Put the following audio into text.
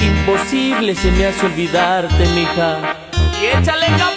Imposible se me hace olvidarte, mija. Y échale.